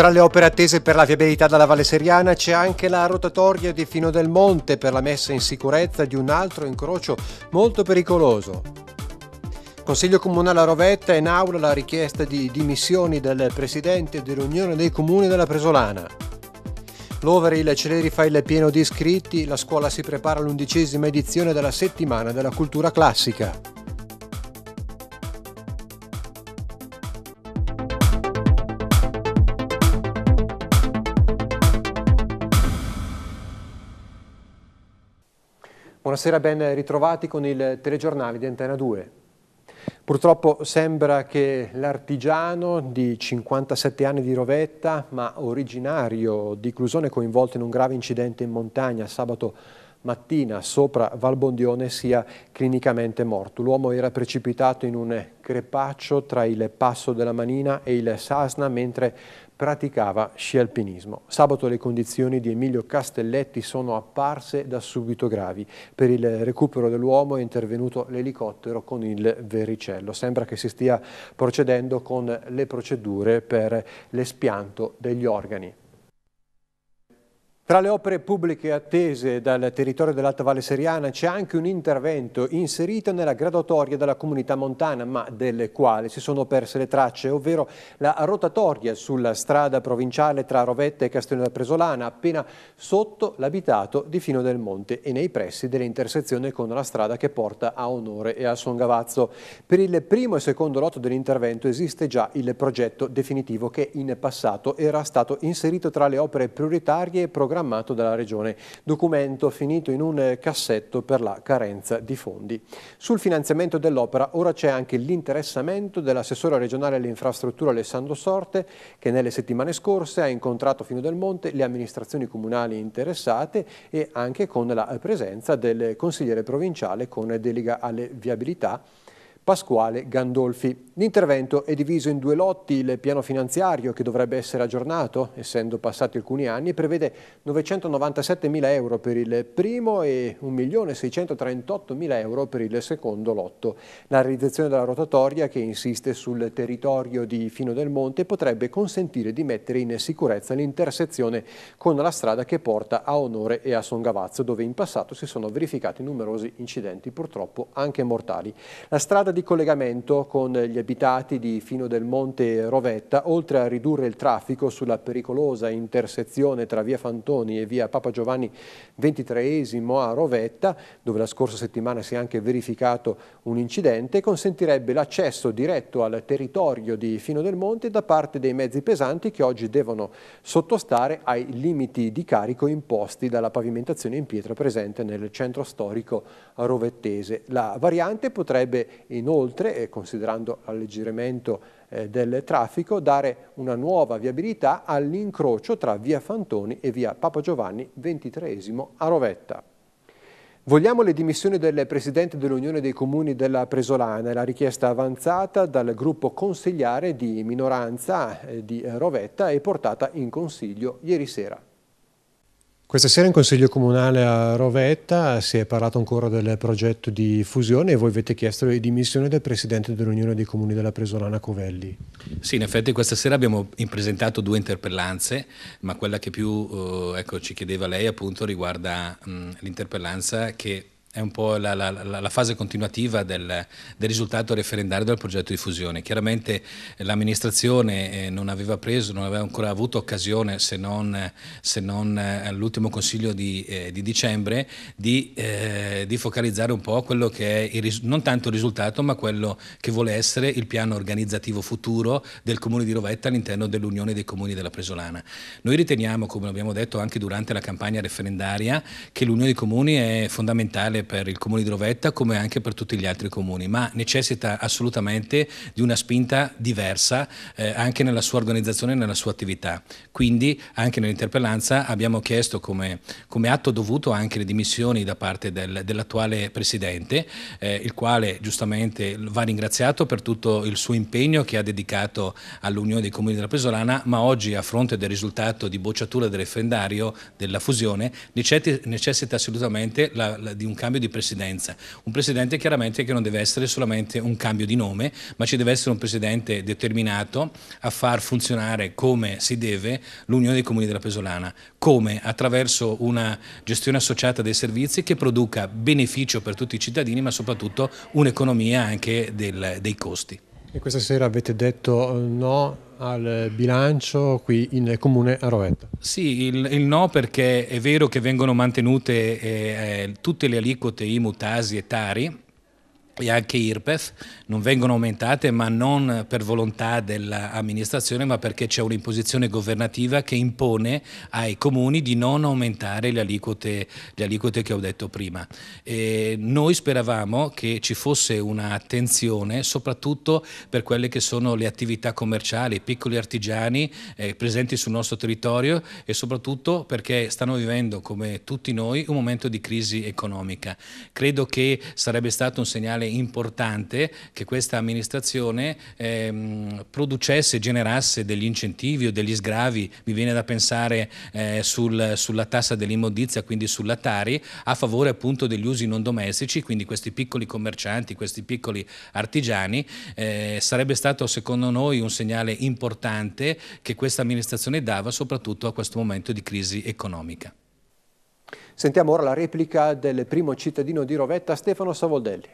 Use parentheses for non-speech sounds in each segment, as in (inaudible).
Tra le opere attese per la viabilità della Valle Seriana c'è anche la rotatoria di Fino del Monte per la messa in sicurezza di un altro incrocio molto pericoloso. Consiglio Comunale a Rovetta in aula la richiesta di dimissioni del Presidente dell'Unione dei Comuni della Presolana. L'over il Celeri fa il pieno di iscritti, la scuola si prepara all'undicesima edizione della settimana della cultura classica. Buonasera, ben ritrovati con il telegiornale di Antena 2. Purtroppo sembra che l'artigiano di 57 anni di Rovetta, ma originario di Clusone coinvolto in un grave incidente in montagna sabato mattina sopra Valbondione sia clinicamente morto. L'uomo era precipitato in un crepaccio tra il Passo della Manina e il Sasna mentre praticava sci alpinismo. Sabato le condizioni di Emilio Castelletti sono apparse da subito gravi. Per il recupero dell'uomo è intervenuto l'elicottero con il vericello. Sembra che si stia procedendo con le procedure per l'espianto degli organi. Tra le opere pubbliche attese dal territorio dell'Alta Valle Seriana c'è anche un intervento inserito nella graduatoria della comunità montana, ma delle quali si sono perse le tracce, ovvero la rotatoria sulla strada provinciale tra Rovetta e Castello della Presolana, appena sotto l'abitato di Fino del Monte e nei pressi dell'intersezione con la strada che porta a Onore e a Songavazzo. Per il primo e secondo lotto dell'intervento esiste già il progetto definitivo che in passato era stato inserito tra le opere prioritarie e programmate programmato dalla Regione, documento finito in un cassetto per la carenza di fondi. Sul finanziamento dell'opera ora c'è anche l'interessamento dell'assessore regionale alle infrastrutture Alessandro Sorte che nelle settimane scorse ha incontrato Fino del Monte le amministrazioni comunali interessate e anche con la presenza del consigliere provinciale con delega alle viabilità Pasquale Gandolfi. L'intervento è diviso in due lotti, il piano finanziario che dovrebbe essere aggiornato, essendo passati alcuni anni, prevede 997 mila euro per il primo e 1.638 mila euro per il secondo lotto. La realizzazione della rotatoria che insiste sul territorio di Fino del Monte potrebbe consentire di mettere in sicurezza l'intersezione con la strada che porta a Onore e a Songavazzo, dove in passato si sono verificati numerosi incidenti, purtroppo anche mortali. La strada di collegamento con gli abitati di Fino del Monte e Rovetta, oltre a ridurre il traffico sulla pericolosa intersezione tra via Fantoni e via Papa Giovanni XXIII a Rovetta, dove la scorsa settimana si è anche verificato un incidente, consentirebbe l'accesso diretto al territorio di Fino del Monte da parte dei mezzi pesanti che oggi devono sottostare ai limiti di carico imposti dalla pavimentazione in pietra presente nel centro storico rovettese. La variante potrebbe inoltre, considerando alleggerimento eh, del traffico, dare una nuova viabilità all'incrocio tra via Fantoni e via Papa Giovanni XXIII a Rovetta. Vogliamo le dimissioni del Presidente dell'Unione dei Comuni della Presolana, la richiesta avanzata dal gruppo consigliare di minoranza eh, di Rovetta e portata in Consiglio ieri sera. Questa sera in Consiglio Comunale a Rovetta si è parlato ancora del progetto di fusione e voi avete chiesto le dimissioni del Presidente dell'Unione dei Comuni della Presolana Covelli. Sì, in effetti questa sera abbiamo presentato due interpellanze, ma quella che più eh, ecco, ci chiedeva lei appunto riguarda l'interpellanza che è un po' la, la, la, fase continuativa del, del, risultato referendario del progetto di fusione. Chiaramente l'amministrazione eh, non aveva preso, non aveva ancora avuto occasione, se non, non eh, all'ultimo consiglio di, eh, di dicembre, di, eh, di, focalizzare un po' quello che è il, non tanto il risultato, ma quello che vuole essere il piano organizzativo futuro del Comune di Rovetta all'interno dell'Unione dei Comuni della Presolana. Noi riteniamo, come abbiamo detto anche durante la campagna referendaria, che l'Unione dei Comuni è fondamentale vale per il comune di Rovetta come anche per tutti gli altri comuni, ma necessita assolutamente di una spinta diversa eh, anche nella sua organizzazione e nella sua attività. Quindi anche nell'interpellanza abbiamo chiesto come, come, atto dovuto anche le dimissioni da parte del, dell'attuale Presidente, eh, il quale giustamente va ringraziato per tutto il suo impegno che ha dedicato all'Unione dei Comuni della Presolana, ma oggi a fronte del risultato di bocciatura del referendario della fusione necessita assolutamente la, la, di un cambio cambio di presidenza, un presidente chiaramente che non deve essere solamente un cambio di nome, ma ci deve essere un presidente determinato a far funzionare come si deve l'Unione dei Comuni della Pesolana, come attraverso una gestione associata dei servizi che produca beneficio per tutti i cittadini, ma soprattutto un'economia anche del, dei costi. E questa sera avete detto eh, no al bilancio qui in comune a Rovetta? Sì, il, il no perché è vero che vengono mantenute eh, eh tutte le aliquote IMU, Tasi e Tari, e anche IRPEF non vengono aumentate ma non per volontà dell'amministrazione ma perché c'è un'imposizione governativa che impone ai comuni di non aumentare le aliquote, le aliquote che ho detto prima. E noi speravamo che ci fosse un'attenzione soprattutto per quelle che sono le attività commerciali, piccoli artigiani eh, presenti sul nostro territorio e soprattutto perché stanno vivendo come tutti noi un momento di crisi economica. Credo che sarebbe stato un segnale importante che questa amministrazione ehm, producesse, generasse degli incentivi o degli sgravi, mi viene da pensare eh, sul, sulla tassa dell'immondizia, quindi sulla Tari, a favore appunto degli usi non domestici, quindi questi piccoli commercianti, questi piccoli artigiani, eh, sarebbe stato secondo noi un segnale importante che questa amministrazione dava soprattutto a questo momento di crisi economica. Sentiamo ora la replica del primo cittadino di Rovetta, Stefano Savoldelli.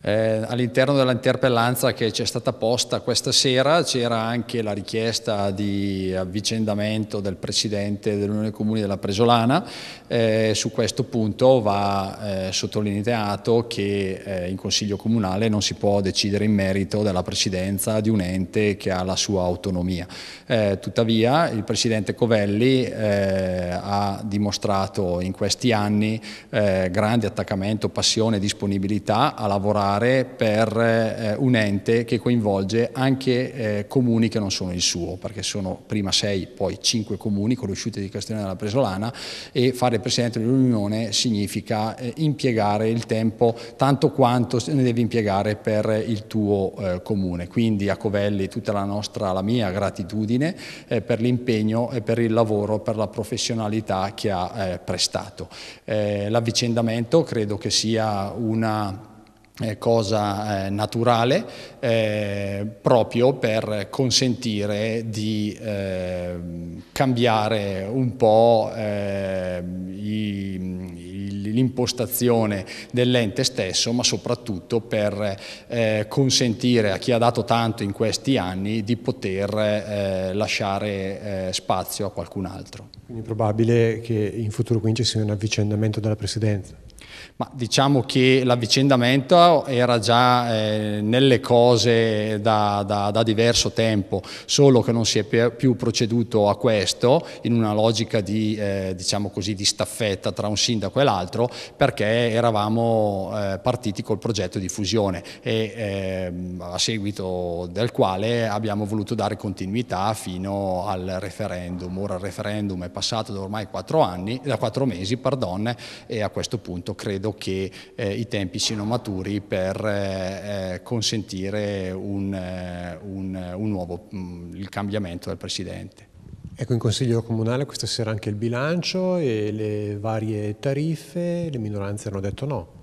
Eh, all'interno dell'interpellanza che ci è stata posta questa sera c'era anche la richiesta di avvicendamento del Presidente dell'Unione Comuni della Presolana. Eh, su questo punto va eh, sottolineato che eh, in Consiglio Comunale non si può decidere in merito della Presidenza di un ente che ha la sua autonomia. Eh, tuttavia il Presidente Covelli eh, ha dimostrato in questi anni grande attaccamento, passione e disponibilità a lavorare lavorare per eh, un ente che coinvolge anche eh, comuni che non sono il suo, perché sono prima sei, poi cinque comuni conosciuti di Castellone della Presolana e fare il Presidente dell'Unione significa eh, impiegare il tempo tanto quanto ne devi impiegare per il tuo comune. Quindi a Covelli tutta la nostra, la mia gratitudine per l'impegno e per il lavoro, per la professionalità che ha prestato. L'avvicendamento credo che sia una cosa eh, naturale eh, proprio per consentire di eh, cambiare un po' eh, l'impostazione dell'ente stesso ma soprattutto per eh, consentire a chi ha dato tanto in questi anni di poter eh, lasciare spazio a qualcun altro. Quindi è probabile che in futuro quindi ci sia un avvicendamento della Presidenza? Ma diciamo che l'avvicendamento era già eh, nelle cose da, da, da, diverso tempo, solo che non si è più proceduto a questo in una logica di, eh, diciamo così, di staffetta tra un sindaco e l'altro perché eravamo eh, partiti col progetto di fusione e ehm, a seguito del quale abbiamo voluto dare continuità fino al referendum. Ora il referendum è passato da ormai quattro, quattro mesi pardon, e a questo punto credo credo che eh, i tempi siano maturi per eh, eh consentire un, eh, un, un nuovo mm, il cambiamento del Presidente. Ecco, in Consiglio Comunale questa sera anche il bilancio e le varie tariffe, le minoranze hanno detto no.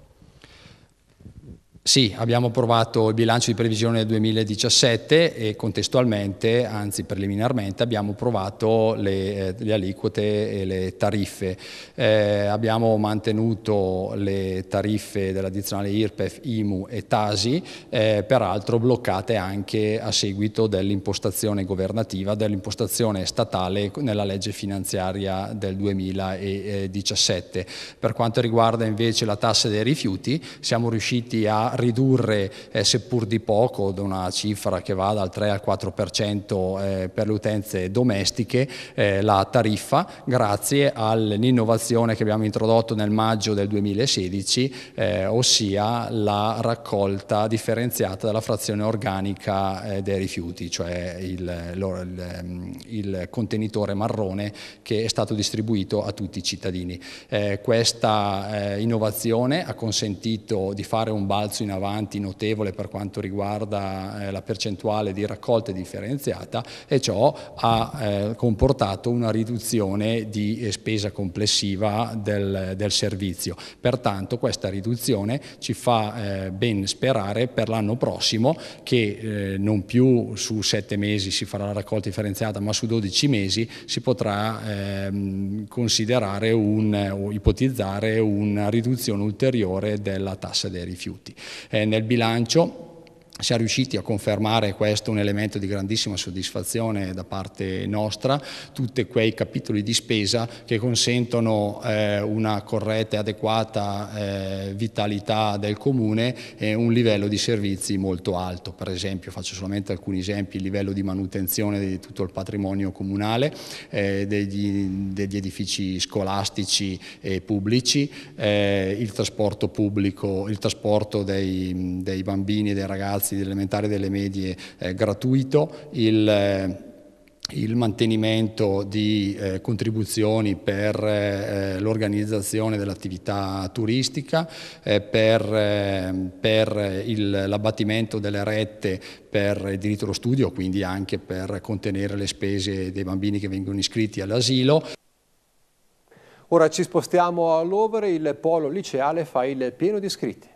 Sì, abbiamo approvato il bilancio di previsione del 2017 e contestualmente, anzi preliminarmente, abbiamo approvato le, eh, le aliquote e le tariffe. Eh, abbiamo mantenuto le tariffe dell'addizionale IRPEF, IMU e TASI, eh, peraltro bloccate anche a seguito dell'impostazione governativa, dell'impostazione statale nella legge finanziaria del 2017. Per quanto riguarda invece la tassa dei rifiuti, siamo riusciti a ridurre, eh, seppur di poco, da una cifra che va dal 3 al 4% eh, per le utenze domestiche, eh, la tariffa grazie all'innovazione che abbiamo introdotto nel maggio del 2016, eh, ossia la raccolta differenziata della frazione organica eh, dei rifiuti, cioè il, il, ehm, il, contenitore marrone che è stato distribuito a tutti i cittadini. Eh, questa innovazione ha consentito di fare un balzo in avanti notevole per quanto riguarda eh, la percentuale di raccolta differenziata e ciò ha eh, comportato una riduzione di eh, spesa complessiva del, del servizio. Pertanto questa riduzione ci fa ben sperare per l'anno prossimo che non più su sette mesi si farà la raccolta differenziata ma su 12 mesi si potrà ehm, considerare un, o ipotizzare una riduzione ulteriore della tassa dei rifiuti. Eh, nel bilancio siamo riusciti a confermare questo un elemento di grandissima soddisfazione da parte nostra, tutti quei capitoli di spesa che consentono eh, una corretta e adeguata eh, vitalità del comune e un livello di servizi molto alto. Per esempio, faccio solamente alcuni esempi, il livello di manutenzione di tutto il patrimonio comunale, eh, degli, degli, edifici scolastici e pubblici, eh, il trasporto pubblico, il trasporto dei, dei bambini e dei ragazzi ragazzi delle elementari e delle medie eh, gratuito, il, eh, il mantenimento di eh, contribuzioni per eh, l'organizzazione dell'attività turistica, eh, per, eh, per l'abbattimento delle rette per il diritto allo studio, quindi anche per contenere le spese dei bambini che vengono iscritti all'asilo. Ora ci spostiamo all'Overe, il polo liceale fa il pieno di iscritti.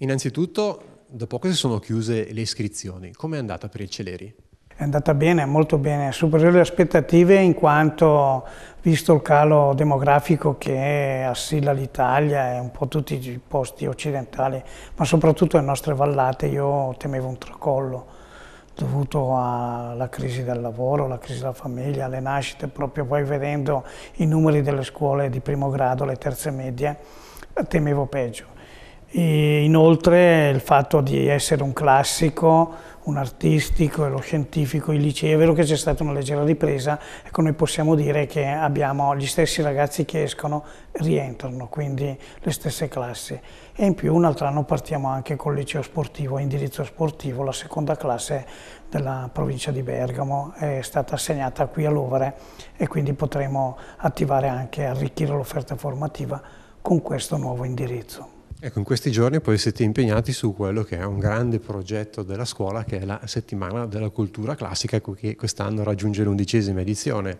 Innanzitutto da poco si sono chiuse le iscrizioni. Come è andata per il Celeri? È andata bene, molto bene, superiore alle aspettative in quanto, visto il calo demografico che assilla l'Italia e un po' tutti i posti occidentali, ma soprattutto le nostre vallate, io temevo un tracollo dovuto alla crisi del lavoro, alla crisi della famiglia, alle nascite, proprio poi vedendo i numeri delle scuole di primo grado, le terze medie, temevo peggio. E inoltre il fatto di essere un classico, un artistico e lo scientifico, il liceo, è vero che c'è stata una leggera ripresa, ecco noi possiamo dire che abbiamo gli stessi ragazzi che escono rientrano, quindi le stesse classi. E in più un altro anno partiamo anche col liceo sportivo, indirizzo sportivo, la seconda classe della provincia di Bergamo è stata assegnata qui a Lovere e quindi potremo attivare anche, arricchire l'offerta formativa con questo nuovo indirizzo. Ecco, in questi giorni poi siete impegnati su quello che è un grande progetto della scuola, che è la settimana della cultura classica, ecco, che quest'anno raggiunge l'undicesima edizione.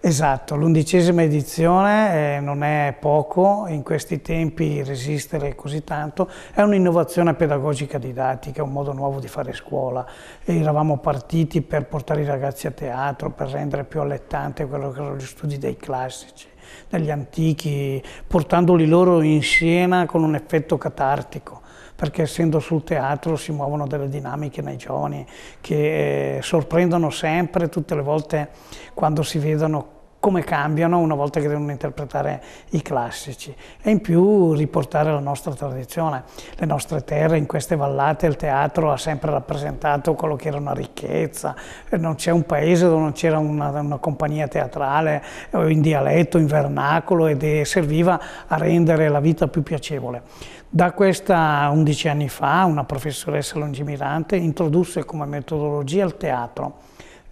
Esatto, l'undicesima edizione eh, non è poco, in questi tempi resistere così tanto, è un'innovazione pedagogica didattica, un modo nuovo di fare scuola. E eravamo partiti per portare i ragazzi a teatro, per rendere più allettante quello che erano gli studi dei classici degli antichi, portandoli loro in scena con un effetto catartico perché essendo sul teatro si muovono delle dinamiche nei giovani che eh, sorprendono sempre tutte le volte quando si vedono come cambiano una volta che devono interpretare i classici. E in più riportare la nostra tradizione, le nostre terre in queste vallate, il teatro ha sempre rappresentato quello che era una ricchezza, non c'è un paese dove non c'era una, una, compagnia teatrale in dialetto, in vernacolo ed serviva a rendere la vita più piacevole. Da questa 11 anni fa una professoressa lungimirante introdusse come metodologia il teatro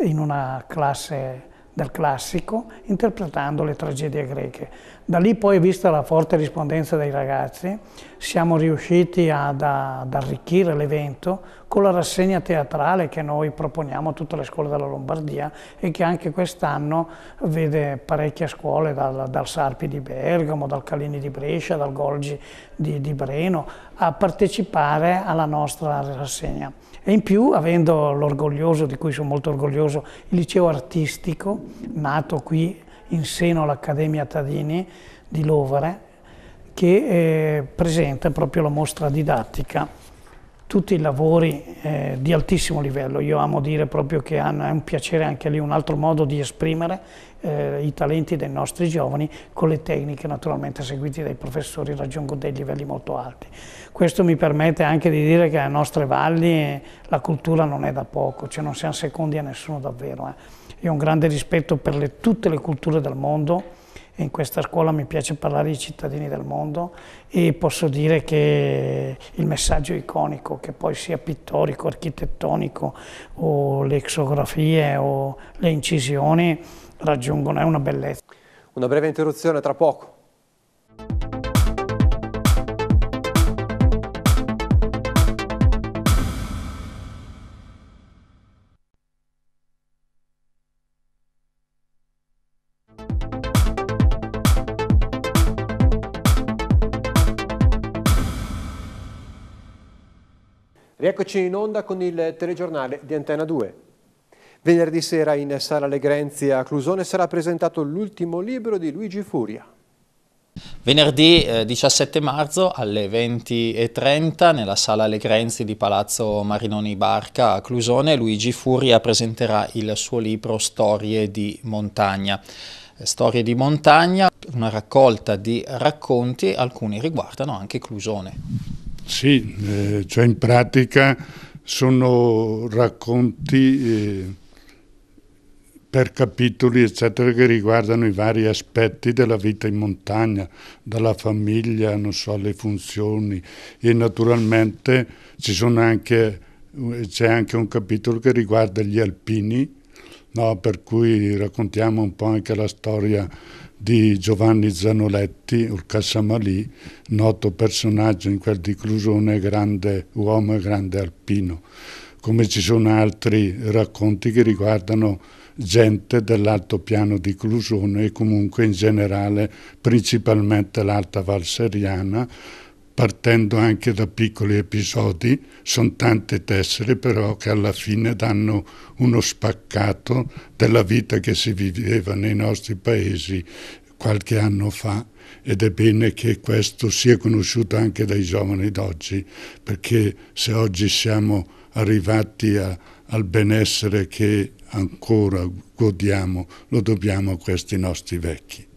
in una classe del classico, interpretando le tragedie greche. Da lì poi, vista la forte rispondenza dei ragazzi, siamo riusciti ad, ad arricchire l'evento con la rassegna teatrale che noi proponiamo a tutte le scuole della Lombardia e che anche quest'anno vede parecchie scuole, dal, dal, Sarpi di Bergamo, dal Calini di Brescia, dal Golgi di, di Breno, a partecipare alla nostra rassegna. E in più, avendo l'orgoglioso, di cui sono molto orgoglioso, il liceo artistico, nato qui in seno all'Accademia Tadini di Lovere, che eh, presenta proprio la mostra didattica tutti i lavori eh, di altissimo livello. Io amo dire proprio che hanno, è un piacere anche lì, un altro modo di esprimere eh, i talenti dei nostri giovani con le tecniche naturalmente seguite dai professori raggiungo dei livelli molto alti. Questo mi permette anche di dire che alle nostre valli la cultura non è da poco, cioè non siamo secondi a nessuno davvero. Eh. Io ho un grande rispetto per le, tutte le culture del mondo, in questa scuola mi piace parlare di cittadini del mondo e posso dire che il messaggio iconico, che poi sia pittorico, architettonico o le exografie o le incisioni, raggiungono, è una bellezza. Una breve interruzione tra poco. Rieccoci in onda con il telegiornale di Antena 2. Venerdì sera in Sala Legrenzi a Clusone sarà presentato l'ultimo libro di Luigi Furia. Venerdì eh, 17 marzo alle 20.30 nella Sala Legrenzi di Palazzo Marinoni Barca a Clusone Luigi Furia presenterà il suo libro Storie di montagna. Storie di montagna, una raccolta di racconti, alcuni riguardano anche Clusone. Sì, eh, cioè in pratica sono racconti eh, per capitoli eccetera che riguardano i vari aspetti della vita in montagna, dalla famiglia, so, alle funzioni. E naturalmente anche, c'è anche un capitolo che riguarda gli alpini, no, per cui raccontiamo un po' anche la storia di Giovanni Zanoletti, Urcasamalì, noto personaggio in quel di Clusone, grande uomo e grande alpino, come ci sono altri racconti che riguardano gente dell'altopiano di Clusone e comunque in generale principalmente l'Alta Valseriana, partendo anche da piccoli episodi, sono tante tessere però che alla fine danno uno spaccato della vita che si viveva nei nostri paesi qualche anno fa ed è bene che questo sia conosciuto anche dai giovani d'oggi, perché se oggi siamo arrivati a, al benessere che ancora godiamo, lo dobbiamo a questi nostri vecchi.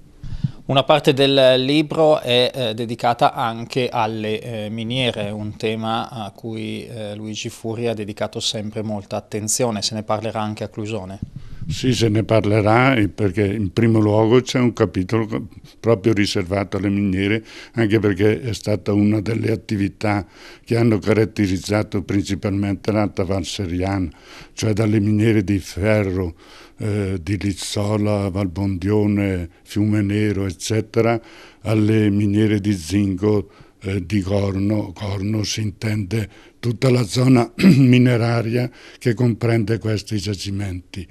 Una parte del libro è eh, dedicata anche alle eh, miniere, un tema a cui eh, Luigi Furia ha dedicato sempre molta attenzione, se ne parlerà anche a Clusone. Sì, se ne parlerà perché in primo luogo c'è un capitolo proprio riservato alle miniere, anche perché è stata una delle attività che hanno caratterizzato principalmente l'Alta Val Seriana, cioè dalle miniere di ferro, eh, di Lizzola, Valbondione, Fiume Nero, eccetera, alle miniere di zinco eh, di Gorno. Gorno si intende tutta la zona (clears throat) mineraria che comprende questi giacimenti.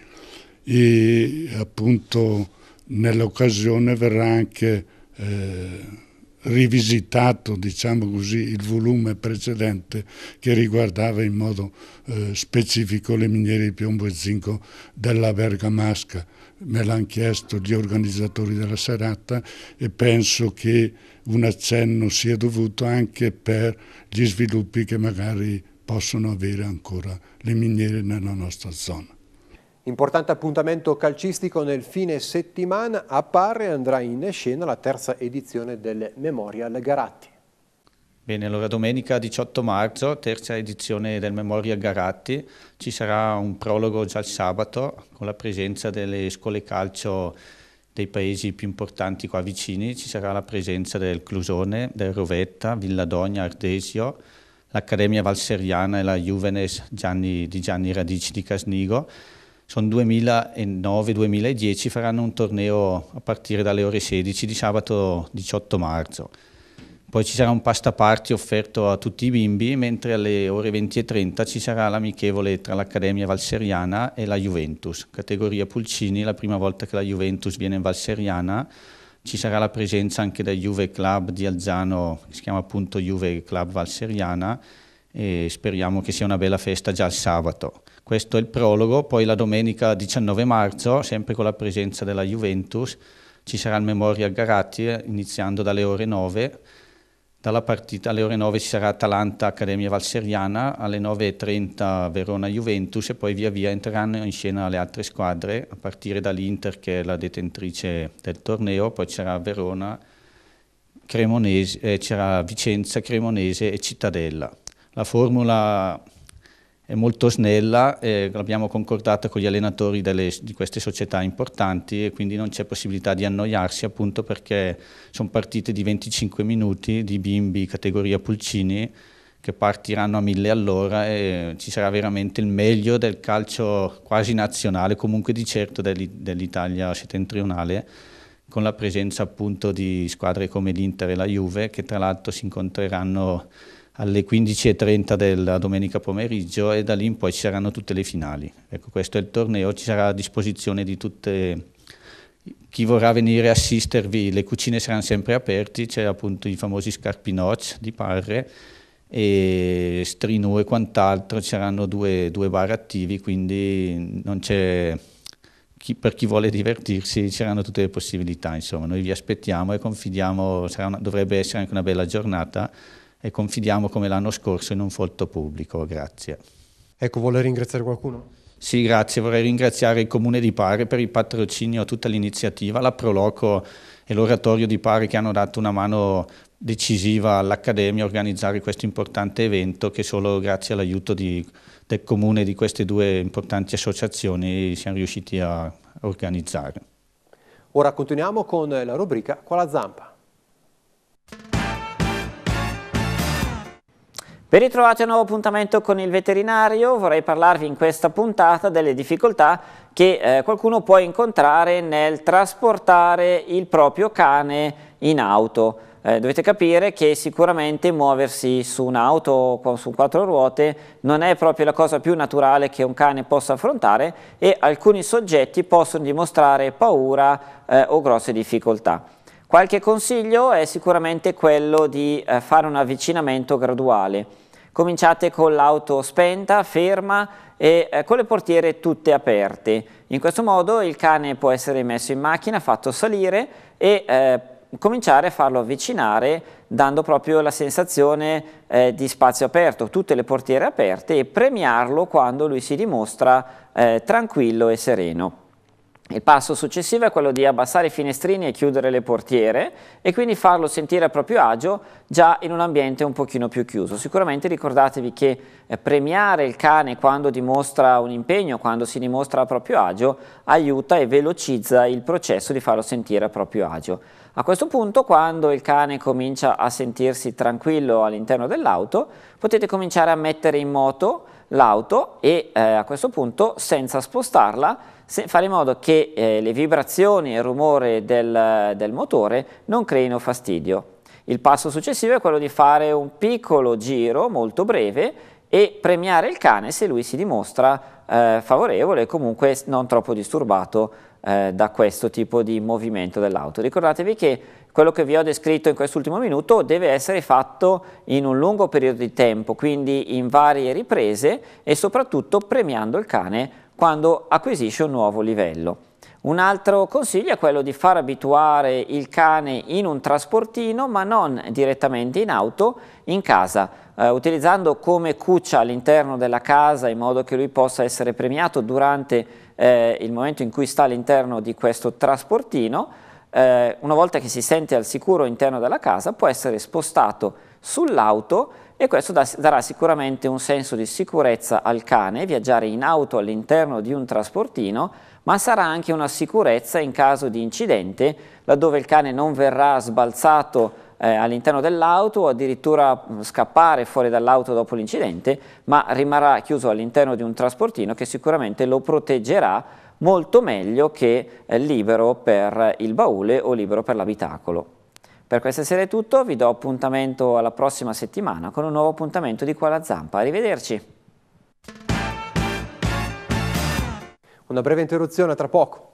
E appunto nell'occasione verrà anche eh, rivisitato diciamo così, il volume precedente che riguardava in modo eh, specifico le miniere di piombo e zinco della Bergamasca. Me l'hanno chiesto gli organizzatori della serata e penso che un accenno sia dovuto anche per gli sviluppi che magari possono avere ancora le miniere nella nostra zona. Importante appuntamento calcistico nel fine settimana, a Parre andrà in scena la terza edizione del Memorial Garatti. Bene, allora domenica 18 marzo, terza edizione del Memorial Garatti, ci sarà un prologo già il sabato con la presenza delle scuole calcio dei paesi più importanti qua vicini, ci sarà la presenza del Clusone, del Rovetta, Villadogna, Ardesio, l'Accademia Valseriana e la Juvenes Gianni, di Gianni Radici di Casnigo sono 2009-2010, faranno un torneo a partire dalle ore 16 di sabato 18 marzo. Poi ci sarà un pasta party offerto a tutti i bimbi, mentre alle ore 20.30 ci sarà l'amichevole tra l'Accademia Valseriana e la Juventus, categoria Pulcini, la prima volta che la Juventus viene in Valseriana. Ci sarà la presenza anche del Juve Club di Alzano, che si chiama appunto Juve Club Valseriana, e speriamo che sia una bella festa già il sabato. Questo è il prologo, poi la domenica 19 marzo, sempre con la presenza della Juventus, ci sarà il Memorial Garatti iniziando dalle ore 9. Dalla partita alle ore 9 ci sarà Atalanta Accademia Valseriana, alle 9.30 Verona Juventus e poi via via entreranno in scena le altre squadre, a partire dall'Inter che è la detentrice del torneo, poi sarà Verona, Cremonese, eh, c'era Vicenza, Cremonese e Cittadella. La formula è molto snella, eh, l'abbiamo concordata con gli allenatori delle, di queste società importanti e quindi non c'è possibilità di annoiarsi appunto perché sono partite di 25 minuti di bimbi categoria Pulcini che partiranno a mille all'ora e ci sarà veramente il meglio del calcio quasi nazionale, comunque di certo dell'Italia settentrionale con la presenza appunto di squadre come l'Inter e la Juve che tra l'altro si incontreranno alle 15.30 della domenica pomeriggio e da lì in poi ci saranno tutte le finali. Ecco, questo è il torneo, ci sarà a disposizione di tutte chi vorrà venire a assistervi, le cucine saranno sempre aperte, c'è appunto i famosi scarpinoc di Parre e Strinu e quant'altro c'erano due, due bar attivi, quindi chi, per chi vuole divertirsi c'erano tutte le possibilità, insomma, noi vi aspettiamo e confidiamo, una, dovrebbe essere anche una bella giornata e confidiamo come l'anno scorso in un folto pubblico, grazie. Ecco, vuole ringraziare qualcuno? Sì, grazie, vorrei ringraziare il Comune di Pare per il patrocinio a tutta l'iniziativa, la Proloco e l'Oratorio di Pare che hanno dato una mano decisiva all'Accademia a organizzare questo importante evento che solo grazie all'aiuto di del comune di queste due importanti associazioni siamo riusciti a organizzare. Ora continuiamo con la rubrica Qua la zampa. Ben ritrovati a un nuovo appuntamento con il veterinario, vorrei parlarvi in questa puntata delle difficoltà che eh, qualcuno può incontrare nel trasportare il proprio cane in auto. Eh, dovete capire che sicuramente muoversi su un'auto su quattro ruote non è proprio la cosa più naturale che un cane possa affrontare e alcuni soggetti possono dimostrare paura eh, o grosse difficoltà. Qualche consiglio è sicuramente quello di eh, fare un avvicinamento graduale. Cominciate con l'auto spenta, ferma e eh, con le portiere tutte aperte. In questo modo il cane può essere messo in macchina, fatto salire e eh, cominciare a farlo avvicinare dando proprio la sensazione eh, di spazio aperto, tutte le portiere aperte e premiarlo quando lui si dimostra eh, tranquillo e sereno. Il passo successivo è quello di abbassare i finestrini e chiudere le portiere e quindi farlo sentire a proprio agio già in un ambiente un pochino più chiuso. Sicuramente ricordatevi che eh, premiare il cane quando dimostra un impegno, quando si dimostra a proprio agio, aiuta e velocizza il processo di farlo sentire a proprio agio. A questo punto, quando il cane comincia a sentirsi tranquillo all'interno dell'auto, potete cominciare a mettere in moto l'auto e eh, a questo punto, senza spostarla, fare in modo che eh, le vibrazioni e il rumore del, del motore non creino fastidio. Il passo successivo è quello di fare un piccolo giro molto breve e premiare il cane se lui si dimostra eh, favorevole e comunque non troppo disturbato eh, da questo tipo di movimento dell'auto. Ricordatevi che quello che vi ho descritto in quest'ultimo minuto deve essere fatto in un lungo periodo di tempo, quindi in varie riprese e soprattutto premiando il cane quando acquisisce un nuovo livello. Un altro consiglio è quello di far abituare il cane in un trasportino ma non direttamente in auto, in casa, eh, utilizzando come cuccia all'interno della casa in modo che lui possa essere premiato durante eh, il momento in cui sta all'interno di questo trasportino. Eh, una volta che si sente al sicuro all'interno della casa può essere spostato sull'auto e questo darà sicuramente un senso di sicurezza al cane, viaggiare in auto all'interno di un trasportino, ma sarà anche una sicurezza in caso di incidente, laddove il cane non verrà sbalzato eh, all'interno dell'auto o addirittura scappare fuori dall'auto dopo l'incidente, ma rimarrà chiuso all'interno di un trasportino che sicuramente lo proteggerà molto meglio che eh, libero per il baule o libero per l'abitacolo. Per questa sera è tutto, vi do appuntamento alla prossima settimana con un nuovo appuntamento di Qua la Zampa. Arrivederci. Una breve interruzione tra poco.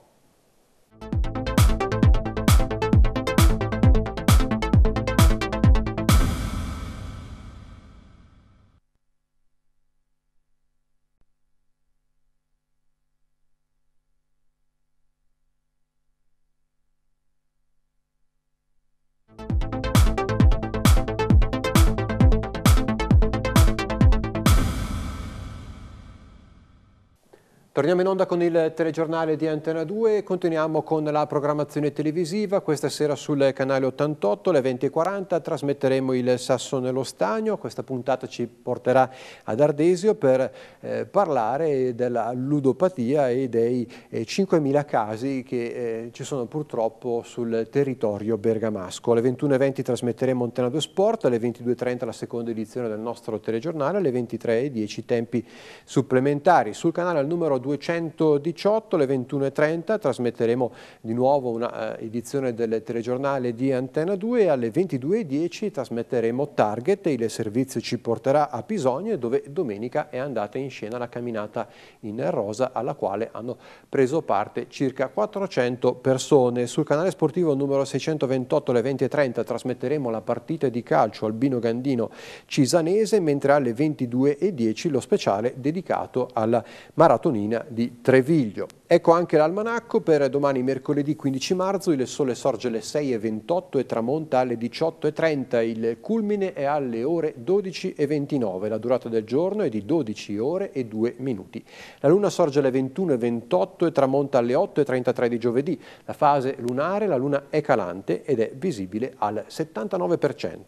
Torniamo in onda con il telegiornale di Antena 2 e continuiamo con la programmazione televisiva. Questa sera sul canale 88 alle 20.40 trasmetteremo il Sasso nello Stagno. Questa puntata ci porterà ad Ardesio per eh, parlare della ludopatia e dei eh, 5.000 casi che eh, ci sono purtroppo sul territorio bergamasco. Alle 21.20 trasmetteremo Antena 2 Sport, alle 22.30 la seconda edizione del nostro telegiornale, alle 23.10 tempi supplementari. Sul canale al numero 218 alle 21.30 trasmetteremo di nuovo una uh, edizione del telegiornale di Antenna 2 e alle 22.10 trasmetteremo Target, il servizio ci porterà a Pisogno dove domenica è andata in scena la camminata in rosa alla quale hanno preso parte circa 400 persone. Sul canale sportivo numero 628 alle 20.30 trasmetteremo la partita di calcio Albino Gandino Cisanese mentre alle 22.10 lo speciale dedicato alla maratonina di Treviglio. Ecco anche l'almanacco per domani mercoledì 15 marzo, il sole sorge alle 6.28 e tramonta alle 18.30, il culmine è alle ore 12.29, la durata del giorno è di 12 ore e 2 minuti. La luna sorge alle 21.28 e tramonta alle 8.33 di giovedì, la fase lunare, la luna è calante ed è visibile al 79%.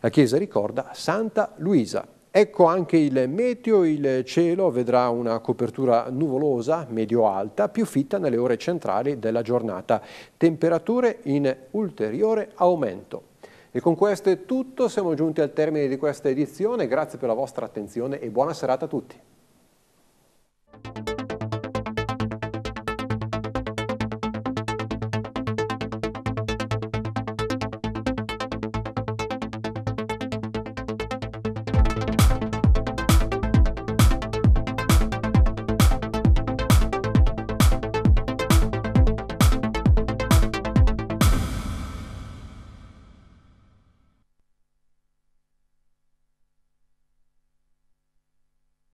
La chiesa ricorda Santa Luisa. Ecco anche il meteo, il cielo vedrà una copertura nuvolosa medio-alta più fitta nelle ore centrali della giornata, temperature in ulteriore aumento. E con questo è tutto, siamo giunti al termine di questa edizione, grazie per la vostra attenzione e buona serata a tutti.